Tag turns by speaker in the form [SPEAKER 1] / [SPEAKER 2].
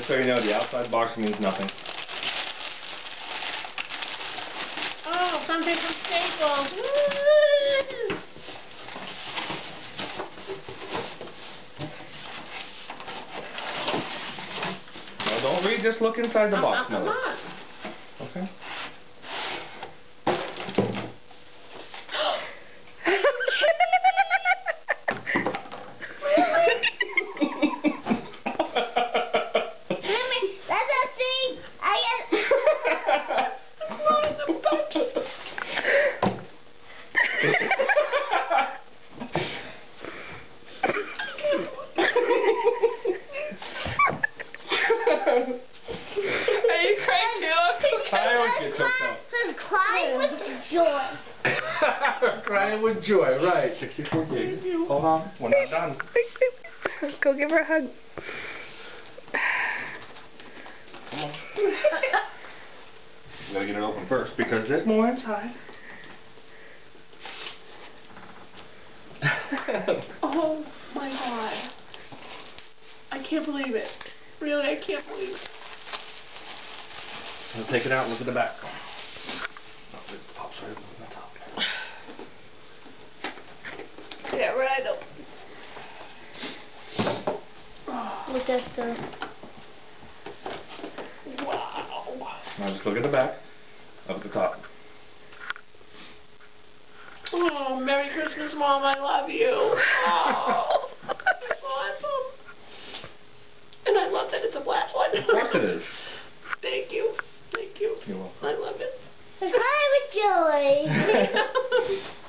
[SPEAKER 1] so you know, the outside box means nothing.
[SPEAKER 2] Oh, something from Staples. Woo!
[SPEAKER 1] No, don't read, just look inside the
[SPEAKER 2] I'm
[SPEAKER 1] box, Miller. Okay.
[SPEAKER 2] Are you crying too?
[SPEAKER 1] I always get choked up.
[SPEAKER 3] Her crying with joy.
[SPEAKER 1] Crying with joy, right. 64 gig. Hold on, we're not done.
[SPEAKER 4] Go give her a hug.
[SPEAKER 1] Come on. We gotta get it open first because there's more inside.
[SPEAKER 2] Oh my god. I can't believe it. Really, I can't believe it.
[SPEAKER 1] We'll take it out and look at the back. Oh, it pops right up on the top.
[SPEAKER 2] Yeah, right.
[SPEAKER 3] Look at the.
[SPEAKER 2] Wow.
[SPEAKER 1] Now just look at the back. Up at the top.
[SPEAKER 2] Oh, Merry Christmas, Mom. I love you. Oh,
[SPEAKER 1] course it is.
[SPEAKER 2] Thank you. Thank you.
[SPEAKER 1] You're welcome.
[SPEAKER 2] I love it.
[SPEAKER 3] Hi, with Joy.